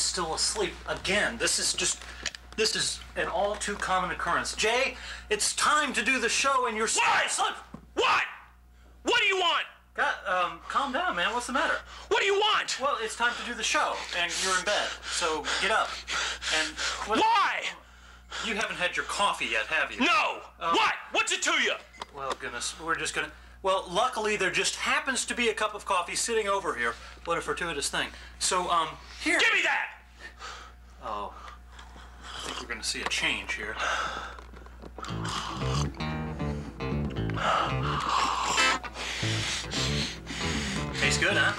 Is still asleep again. This is just. This is an all too common occurrence. Jay, it's time to do the show and you're What? asleep. What? What do you want? God, um, calm down, man. What's the matter? What do you want? Well, it's time to do the show, and you're in bed. So get up. And what, Why? You haven't had your coffee yet, have you? No. What? What's it to you? Well, goodness, we're just gonna. Well, luckily there just happens to be a cup of coffee sitting over here. What a fortuitous thing. So, um, here. Give me that. Oh, I think we're gonna see a change here. Tastes good, huh?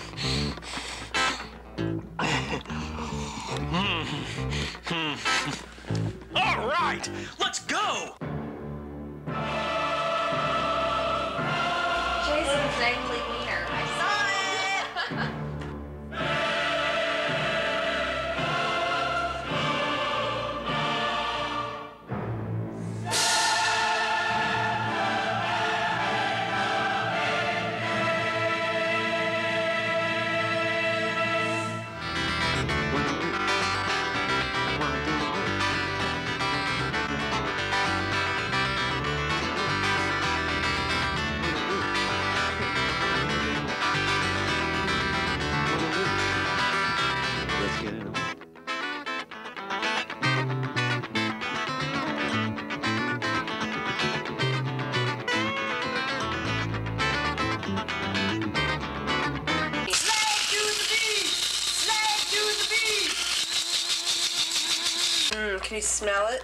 All right. Let's go. Smell it?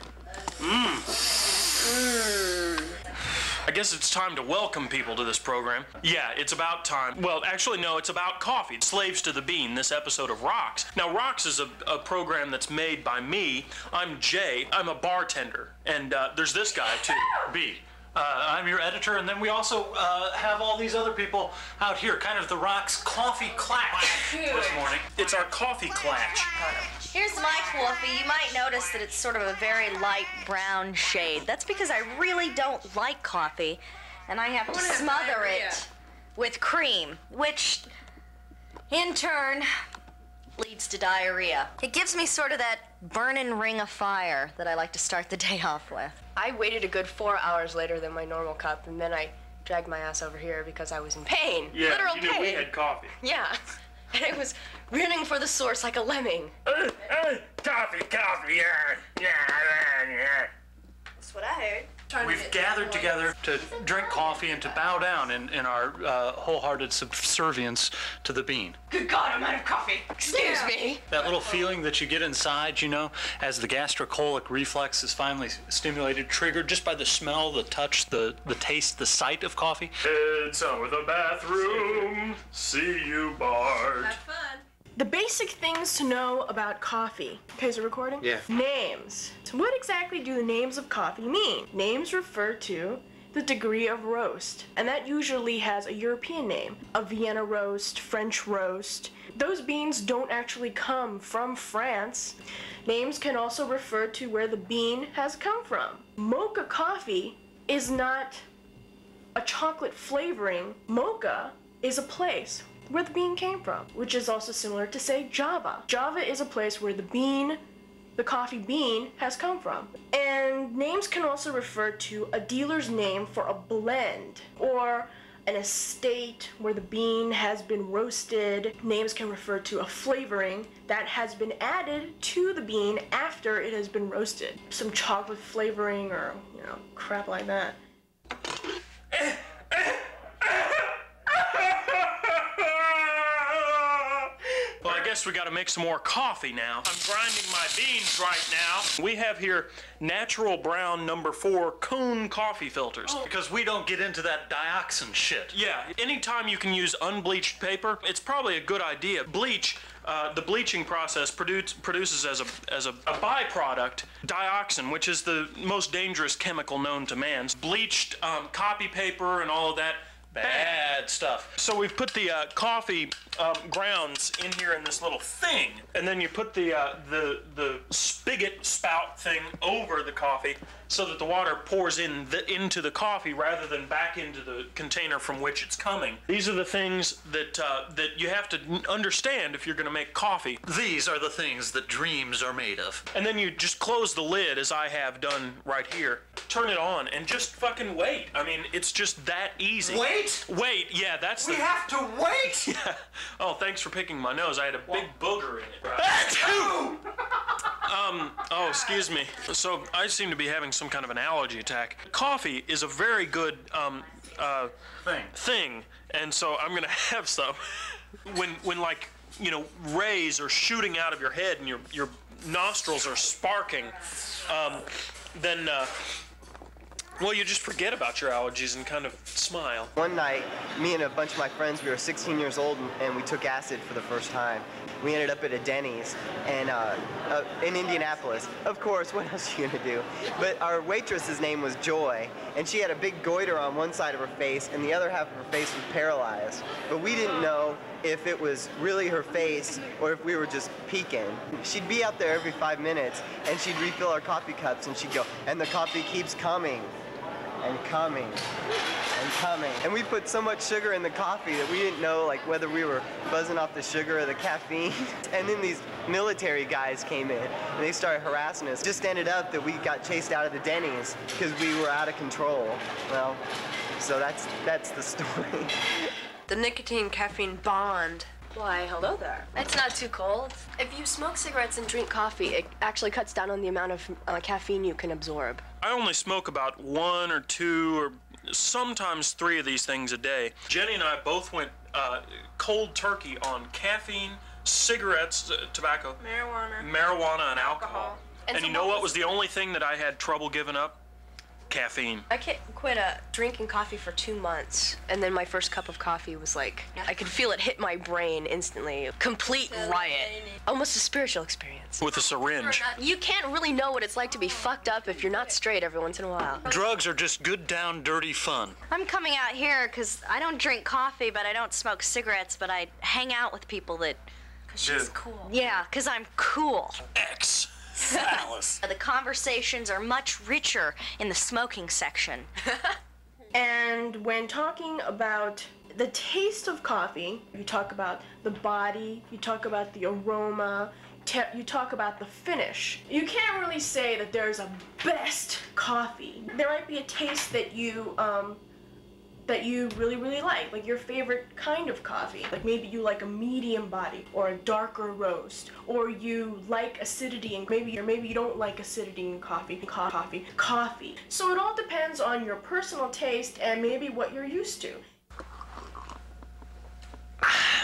I guess it's time to welcome people to this program. Yeah, it's about time. Well, actually, no, it's about coffee. Slaves to the Bean, this episode of ROX. Now, ROX is a, a program that's made by me. I'm Jay. I'm a bartender. And uh, there's this guy, too, B. Uh, I'm your editor, and then we also uh, have all these other people out here, kind of the ROX coffee clash this morning. It's our coffee clutch. Here's my coffee. You might notice that it's sort of a very light brown shade. That's because I really don't like coffee, and I have to smother it with cream, which in turn leads to diarrhea. It gives me sort of that burning ring of fire that I like to start the day off with. I waited a good four hours later than my normal cup, and then I dragged my ass over here because I was in pain. Yeah, Literal you know, pain. we had coffee. Yeah. And I was running for the source like a lemming. Hey, hey, coffee, coffee, yeah, yeah, yeah, yeah. That's what I heard. We've gathered together to drink coffee and to bow down in, in our uh, wholehearted subservience to the bean. Good God, I'm out of coffee. Excuse me. That little feeling that you get inside, you know, as the gastrocolic reflex is finally stimulated, triggered just by the smell, the touch, the, the taste, the sight of coffee. It's over the bathroom. See you, Bart. The basic things to know about coffee. Okay, is it recording? Yeah. Names. So, what exactly do the names of coffee mean? Names refer to the degree of roast, and that usually has a European name a Vienna roast, French roast. Those beans don't actually come from France. Names can also refer to where the bean has come from. Mocha coffee is not a chocolate flavoring. Mocha is a place where the bean came from, which is also similar to, say, Java. Java is a place where the bean, the coffee bean, has come from. And names can also refer to a dealer's name for a blend or an estate where the bean has been roasted. Names can refer to a flavoring that has been added to the bean after it has been roasted. Some chocolate flavoring or, you know, crap like that. Well, I guess we got to make some more coffee now. I'm grinding my beans right now. We have here natural brown number four cone coffee filters. Because we don't get into that dioxin shit. Yeah, anytime you can use unbleached paper, it's probably a good idea. Bleach, uh, the bleaching process produce, produces as a as a, a byproduct dioxin, which is the most dangerous chemical known to man. Bleached um, copy paper and all of that. Bad stuff. So we've put the uh, coffee um, grounds in here in this little thing, and then you put the uh, the the spigot spout thing over the coffee, so that the water pours in the, into the coffee rather than back into the container from which it's coming. These are the things that uh, that you have to understand if you're going to make coffee. These are the things that dreams are made of. And then you just close the lid, as I have done right here. Turn it on and just fucking wait. I mean, it's just that easy. Wait? Wait, yeah, that's the. have to wait! Yeah. Oh, thanks for picking my nose. I had a big booger in it. Right? um, oh, excuse me. So I seem to be having some kind of an allergy attack. Coffee is a very good um, uh, Thing. thing, and so I'm gonna have some. When when like you know rays are shooting out of your head and your your nostrils are sparking, um, then uh, well you just forget about your allergies and kind of smile. One night, me and a bunch of my friends, we were 16 years old and, we took acid for the first time. We ended up at a Denny's and uh, uh, in Indianapolis. Of course, what else are you gonna do? But our waitress's name was Joy, and she had a big goiter on one side of her face, and the other half of her face was paralyzed. But we didn't know if it was really her face or if we were just peaking. She'd be out there every five minutes, and she'd refill our coffee cups, and she'd go, and the coffee keeps coming and coming and coming. And we put so much sugar in the coffee that we didn't know like whether we were buzzing off the sugar or the caffeine. And then these military guys came in and they started harassing us. Just ended up that we got chased out of the Denny's because we were out of control. Well, so that's that's the story. The nicotine caffeine bond. Why, hello there. It's not too cold. If you smoke cigarettes and drink coffee, it actually cuts down on the amount of uh, caffeine you can absorb. I only smoke about one or two or sometimes three of these things a day. Jenny and I both went uh, cold turkey on caffeine, cigarettes, uh, tobacco, Marijuana. marijuana, and alcohol. Alcohol. And, And you know what what was- was the only thing that I had trouble giving up? Caffeine. I can't quit uh, drinking coffee for two months, and then my first cup of coffee was like I could feel it hit my brain instantly. Complete riot, almost a spiritual experience. With a syringe. You can't really know what it's like to be fucked up if you're not straight every once in a while. Drugs are just good down dirty fun. I'm coming out here because I don't drink coffee, but I don't smoke cigarettes, but I hang out with people that. She's cool. Yeah, because I'm cool. X. Alice. The conversations are much richer in the smoking section. And when talking about the taste of coffee, you talk about the body, you talk about the aroma, te- you talk about the finish. You can't really say that there's a best coffee. There might be a taste that you um, that you really really like, like your favorite kind of coffee. Like maybe you like a medium body or a darker roast, or you like acidity and maybe or maybe you don't like acidity in coffee. Co- Coffee, coffee. So it all depends on your personal taste and maybe what you're used to.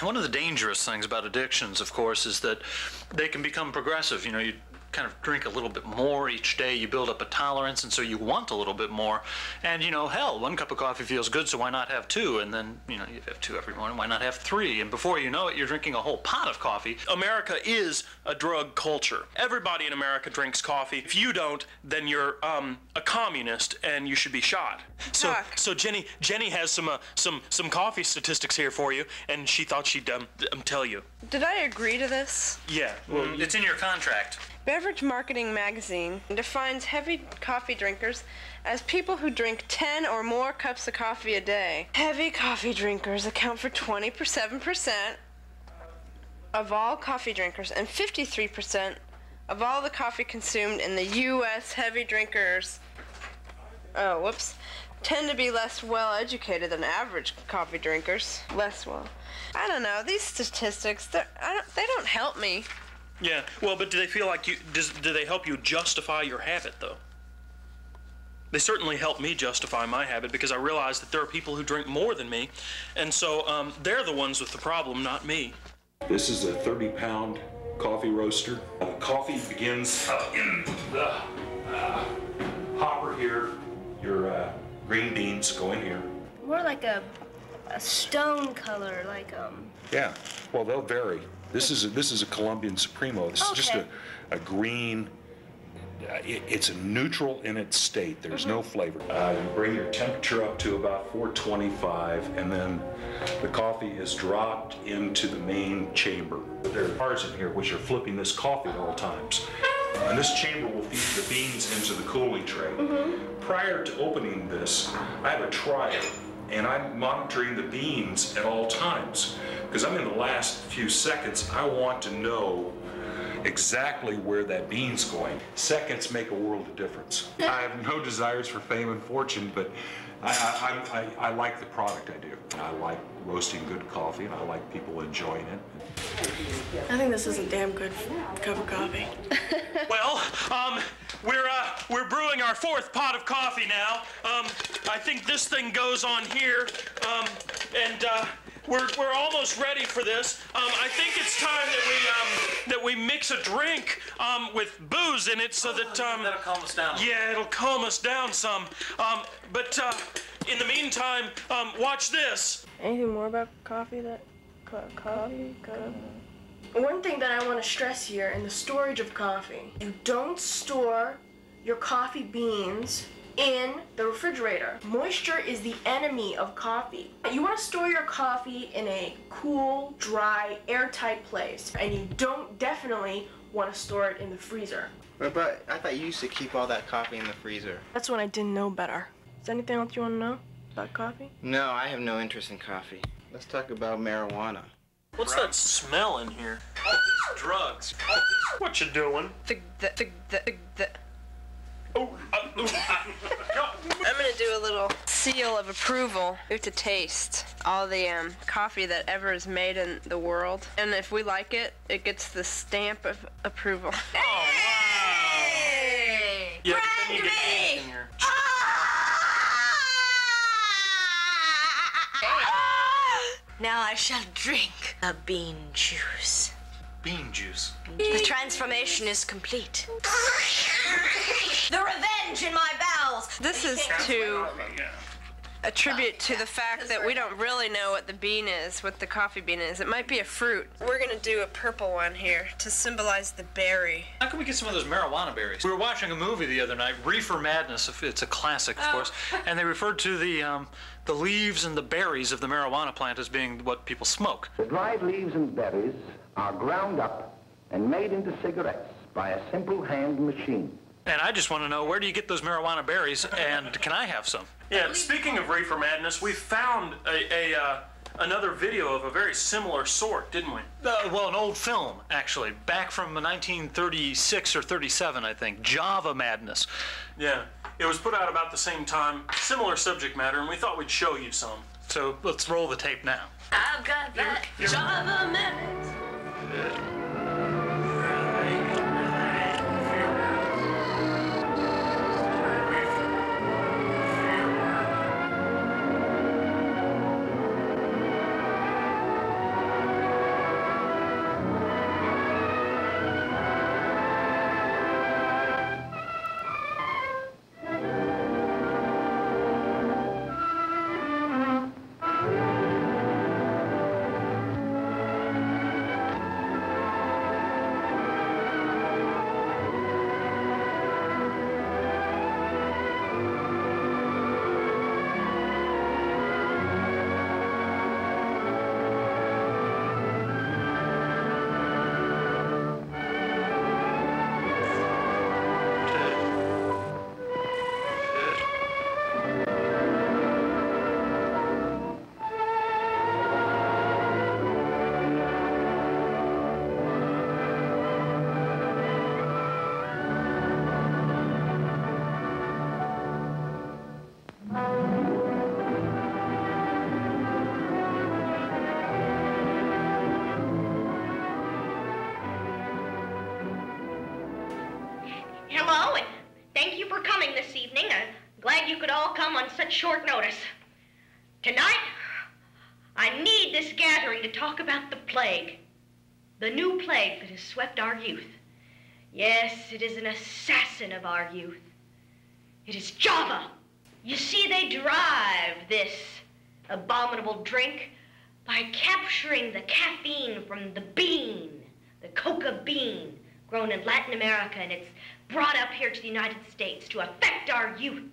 One of the dangerous things about addictions, of course, is that they can become progressive. You know, you kind of drink a little bit more each day, you build up a tolerance, and so you want a little bit more. And, you know, hell, one cup of coffee feels good, so why not have two? And then, you know, you have two every morning, why not have three? And before you know it, you're drinking a whole pot of coffee. America is a drug culture. Everybody in America drinks coffee. If you don't, then you're um, a communist and you should be shot. So, Fuck. so Jenny, Jenny has some uh, some some coffee statistics here for you, and she thought she'd um, um, tell you. Did I agree to this? Yeah. Well, It's in your contract. Beverage Marketing Magazine defines heavy coffee drinkers as people who drink 10 or more cups of coffee a day. Heavy coffee drinkers account for 27% of all coffee drinkers and 53% of all the coffee consumed in the U.S. heavy drinkers. Oh, whoops. Tend to be less well educated than average coffee drinkers. Less well. I don't know. These statistics, don't, they don't help me. Yeah. Well, but do they feel like you? Does do they help you justify your habit though? They certainly help me justify my habit because I realize that there are people who drink more than me, and so um, they're the ones with the problem, not me. This is a 30 pound coffee roaster. Uh, coffee begins uh, in the uh, hopper here. Your uh, green beans go in here. More like a, a stone color, like um. Yeah, well, they'll vary. This is a, this is a Colombian Supremo. This is just a, a green. Uh, it, it's a neutral in its state. There's no flavor. Uh, you bring your temperature up to about 425, and then the coffee is dropped into the main chamber. There are bars in here which are flipping this coffee at all times. And this chamber will feed the beans into the cooling tray. Prior to opening this, I have a trial, and I'm monitoring the beans at all times. Because I'm in the last few seconds, I want to know exactly where that bean's going. Seconds make a world of difference. I have no desires for fame and fortune, but I, I, I, I like the product I do. And I like roasting good coffee, and I like people enjoying it. I think this is a damn good cup of coffee. Well, um, we're uh, we're brewing our fourth pot of coffee now. Um, I think this thing goes on here, um, and uh, we're we're almost ready for this. Um, I think it's time that we um, that we mix a drink um, with booze in it so that um, That'll calm us down. yeah, it'll calm us down some. Um, but uh, in the meantime, um, watch this. Anything more about coffee that co- coffee? Co- One thing that I want to stress here in the storage of coffee, you don't store your coffee beans in the refrigerator. Moisture is the enemy of coffee. You want to store your coffee in a cool, dry, airtight place, and you don't definitely want to store it in the freezer. But, but I thought you used to keep all that coffee in the freezer. That's when I didn't know better. Is there anything else you want to know about coffee? No, I have no interest in coffee. Let's talk about marijuana. What's that smell in here? drugs. What you doing? The, the, the, the, the. Oh, ooh, I'm gonna do a little seal of approval. We have to taste all the um, coffee that ever is made in the world, and if we like it, it gets the stamp of approval. Yeah, then you get ink in here. Now I shall drink a bean juice. Bean juice. The transformation is complete. the revenge in my bowels. This is to attribute to the fact that we don't really know what the bean is, what the coffee bean is. It might be a fruit. We're gonna do a purple one here to symbolize the berry. How can we get some of those marijuana berries? We were watching a movie the other night, Reefer Madness. It's a classic, of course, and they referred to the um, the leaves and the berries of the marijuana plant as being what people smoke. The dried leaves and berries are ground up and made into cigarettes by a simple hand machine. And I just want to know where do you get those marijuana berries, and can I have some? Yeah, speaking of reefer madness, we found a, a uh, another video of a very similar sort, didn't we? Uh, well, an old film, actually, back from 1936 or 37, I think. Java Madness. Yeah, it was put out about the same time, similar subject matter, and we thought we'd show you some. So let's roll the tape now. I've got that Java minute. Yeah. Swept our youth. Yes, it is an assassin of our youth. It is Java. You see, they drive this abominable drink by capturing the caffeine from the bean, the coca bean, grown in Latin America, and it's brought up here to the United States to affect our youth.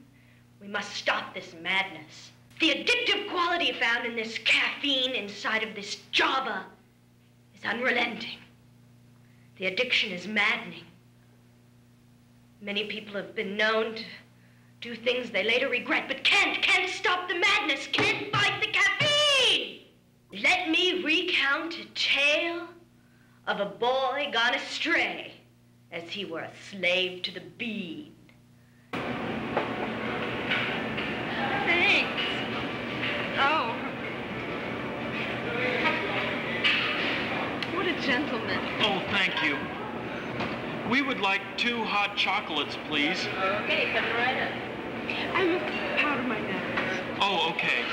We must stop this madness. The addictive quality found in this caffeine inside of this Java is unrelenting. The addiction is maddening. Many people have been known to do things they later regret, but can't, can't stop the madness, can't fight the caffeine. Let me recount a tale of a boy gone astray as he were a slave to the bean. Thanks. Oh. What a gentleman. Oh, thank you. We would like two hot chocolates, please. Okay, coming right up. I must powder my nose. Oh, okay.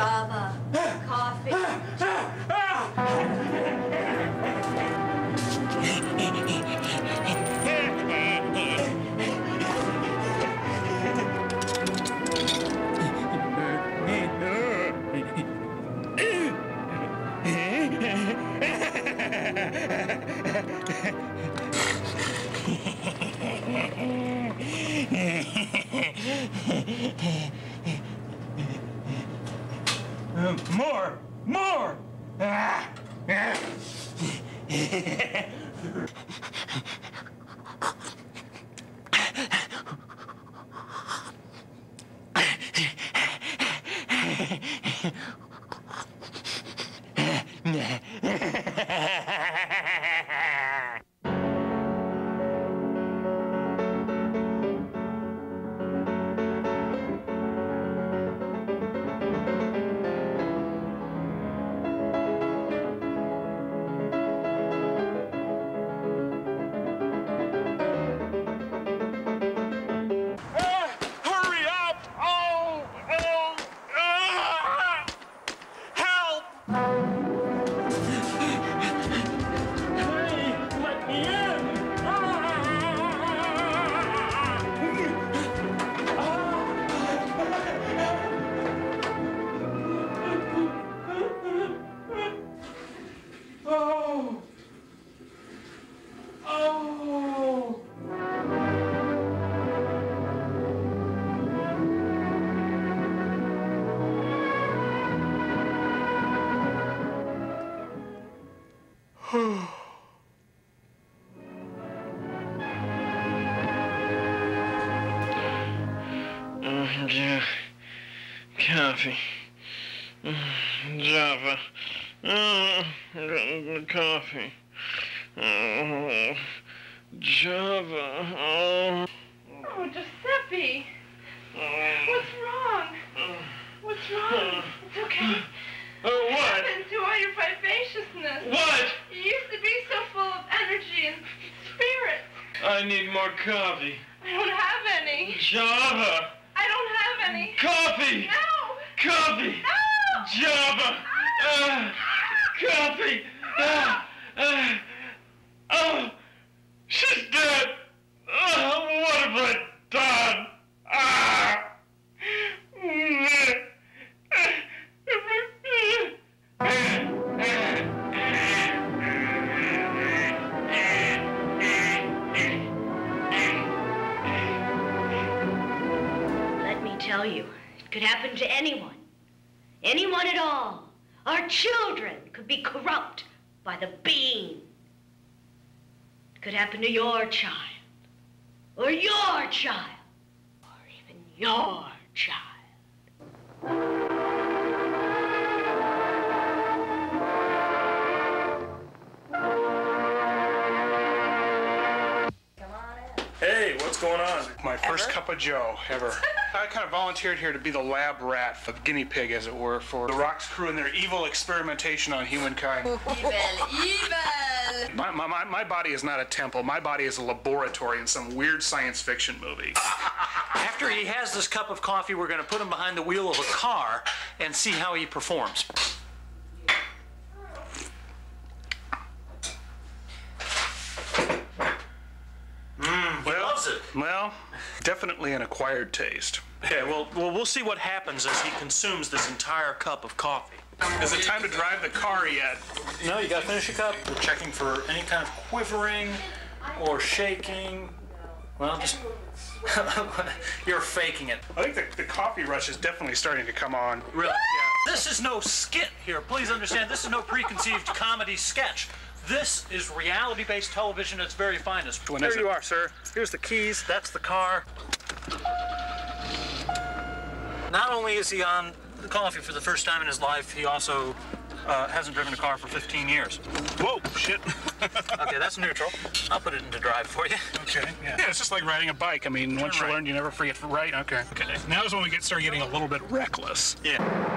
Java. Uh, ja- coffee. Uh, Java. Uh, coffee. Oh, Java. Oh. Oh, Giuseppe. What's wrong? What's wrong? It's okay. Oh, What what? happened to all your vivaciousness? What? You used to be so full of energy and spirit. I need more coffee. I don't have any. Java. I don't have any. Coffee. No. Coffee. No. Java. Uh, coffee. Uh, uh, oh, she's dead. Oh, what have I done? Ah. It happen to your child. Or your child. Or even your child. Hey, what's going on? My first cup of Joe ever. I kind of volunteered here to be the lab rat, the guinea pig, as it were, for the ROX crew and their evil experimentation on humankind. Evil, evil. My, my, my, my body is not a temple. My body is a laboratory in some weird science fiction movie. After he has this cup of coffee, we're going to put him behind the wheel of a car and see how he performs. Mm, He loves it. Well, definitely an acquired taste. Okay, well, well, we'll see what happens as he consumes this entire cup of coffee. Is it time to drive the car yet? No, you got to finish your cup. We're checking for any kind of quivering or shaking. Well, just. You're faking it. I think the, the coffee rush is definitely starting to come on. Really? Yeah. This is no skit here. Please understand, this is no preconceived comedy sketch. This is reality based television at its very finest. When Here is you it? are, sir. Here's the keys. That's the car. Not only is he on coffee for the first time in his life, he also uh, hasn't driven a car for 15 years. Whoa, shit. okay, that's neutral. I'll put it into drive for you. Okay, yeah. Yeah, it's just like riding a bike. I mean, once you right. learn, you never forget. Right? Okay. Okay. Now is when we get start getting a little bit reckless. Yeah.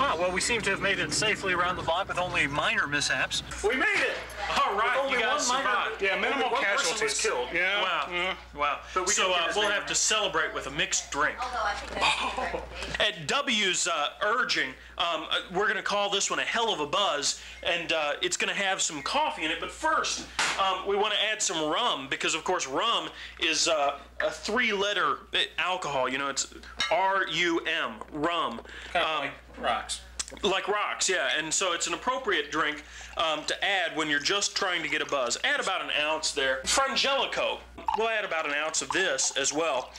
Ah, well, we seem to have made it safely around the block with only minor mishaps. We made it! All right, only you guys one minor- survived. Yeah, minimal one person was casualties. killed. Yeah, Wow. yeah. Wow. we so uh, we'll name have to celebrate with a mixed drink. Although I think that's At W's uh, urging, um, uh, we're going to call this one a hell of a buzz, and uh, it's going to have some coffee in it. But first, um, we want to add some rum because, of course, rum is uh, a three-letter uh, alcohol. You know, it's R-U-M, rum. Kind of Um, Rocks. Like rocks, yeah. And so it's an appropriate drink um, to add when you're just trying to get a buzz. Add about an ounce there. Frangelico. We'll add about an ounce of this as well.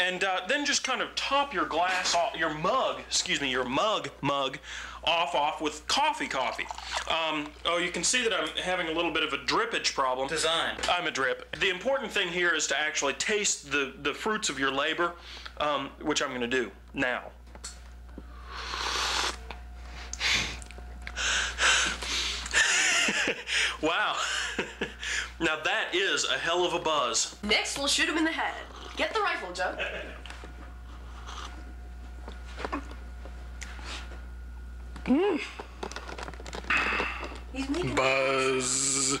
And uh, then just kind of top your glass, off, your mug, excuse me, your mug, mug, off, off with coffee, coffee. Um, oh, you can see that I'm having a little bit of a drippage problem. Design. I'm a drip. The important thing here is to actually taste the, the fruits of your labor, um, which I'm going to do now. Wow. now that is a hell of a buzz. Next, we'll shoot him in the head. Get the rifle, Joe. He's making Buzz.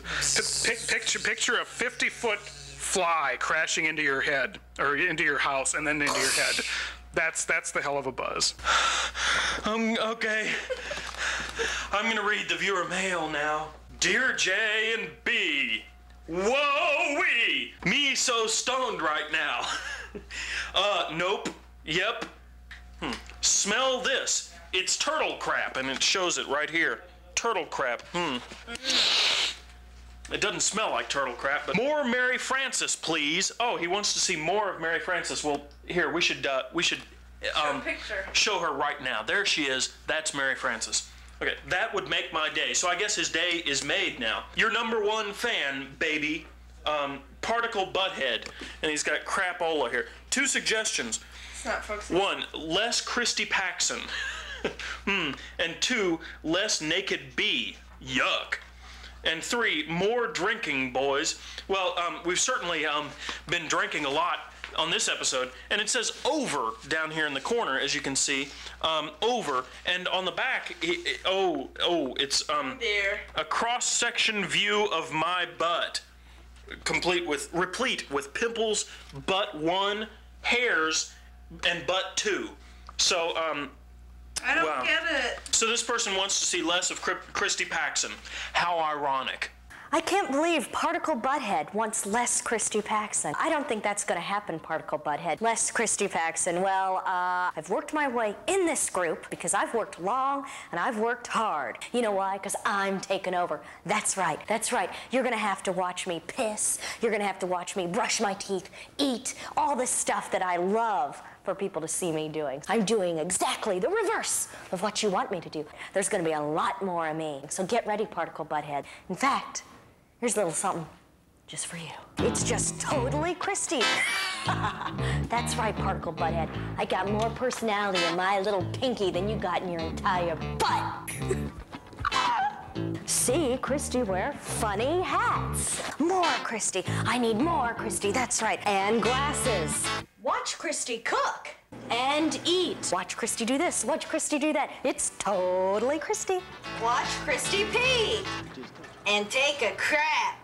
P- pic- picture, picture a 50 foot fly crashing into your head or into your house and then into your head. That's that's the hell of a buzz. Um, okay. I'm gonna read the viewer mail now. Dear J and B, whoa wee, me so stoned right now. uh, nope. Yep. Hmm. Smell this. It's turtle crap, and it shows it right here. Turtle crap. Hmm. It doesn't smell like turtle crap, but more Mary Frances, please. Oh, he wants to see more of Mary Frances. Well, here we should uh, we should um, picture. show her right now. There she is. That's Mary Frances. Okay, that would make my day. So I guess his day is made now. Your number one fan, baby, um, Particle Butthead, and he's got crapola here. Two suggestions. Not. One, less Christy Paxson. hmm. And two, less Naked Bee. Yuck. And three, more drinking, boys. Well, um, we've certainly um, been drinking a lot on this episode, and it says over down here in the corner, as you can see, um, over, and on the back, i- i- oh, oh, it's um, There. a cross section view of my butt, complete with replete with pimples, butt one, hairs, and butt two. So um, I don't Wow. get it. so this person wants to see less of Christy Paxson. How ironic. I can't believe Particle Butthead wants less Christy Paxson. I don't think that's going to happen, Particle Butthead. Less Christy Paxson. Well, uh, I've worked my way in this group because I've worked long and I've worked hard. You know why? Because I'm taking over. That's right. That's right. You're going to have to watch me piss. You're going to have to watch me brush my teeth, eat, all this stuff that I love for people to see me doing. I'm doing exactly the reverse of what you want me to do. There's going to be a lot more of me. So get ready, Particle Butthead. In fact, here's a little something just for you. It's just totally Christy. That's right, Particle Butthead. I got more personality in my little pinky than you got in your entire butt. See, Christy wear funny hats. More Christy. I need more Christy. That's right. And glasses. Watch Christy cook and eat. Watch Christy do this. Watch Christy do that. It's totally Christy. Watch Christy pee and take a crap.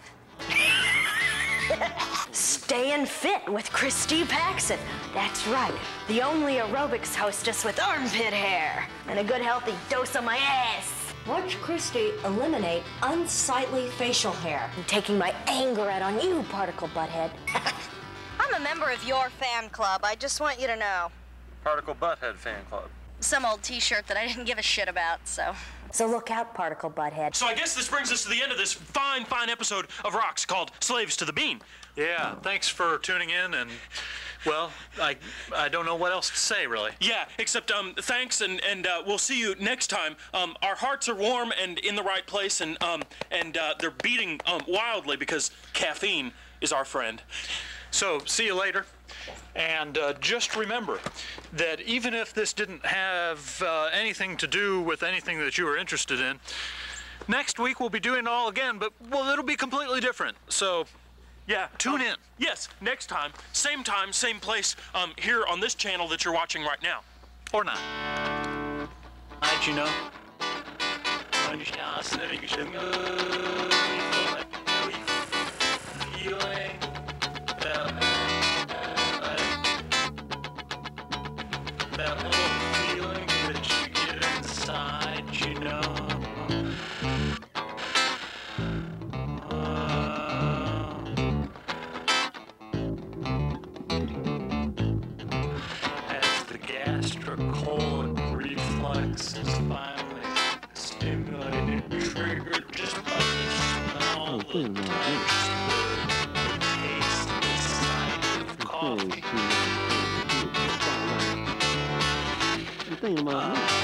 Staying fit with Christy Paxson. That's right. The only aerobics hostess with armpit hair and a good healthy dose of my ass. Watch Christy eliminate unsightly facial hair. I'm taking my anger out on you, Particle Butthead. I'm a member of your fan club. I just want you to know. Particle Butthead Fan Club. Some old t-shirt that I didn't give a shit about, so. So look out, Particle Butthead. So I guess this brings us to the end of this fine, fine episode of ROX called Slaves to the Bean. Yeah, thanks for tuning in, and well, I I don't know what else to say really. Yeah, except um, thanks, and and uh, we'll see you next time. Um, our hearts are warm and in the right place, and um, and uh, they're beating um, wildly because caffeine is our friend. So see you later. And uh, just remember that even if this didn't have uh, anything to do with anything that you were interested in, next week we'll be doing it all again, but well, it'll be completely different. So Yeah, tune um, in. Yes, next time, same time, same place, um, here on this channel that you're watching right now. Or not. How'd you know? The gastrocolic reflex is finally stimulated, triggered just by the smell, the touch, the taste, the sight of coffee. I'm thinking about?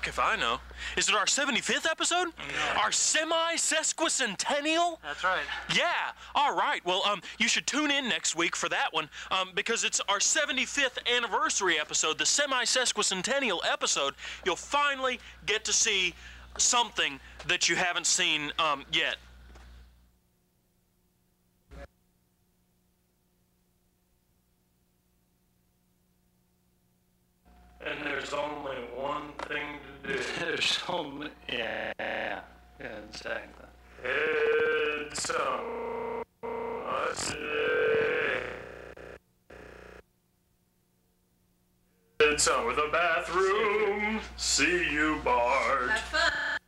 Fuck if I know. Is it our 75th episode? Our semi sesquicentennial? That's right. Yeah. All right. Well, um, you should tune in next week for that one, um, because it's our 75th anniversary episode, the semi sesquicentennial episode. You'll finally get to see something that you haven't seen um, yet. And there's only one thing to do. There's only yeah, yeah, exactly. It's a It's on with a bathroom. See you, boss.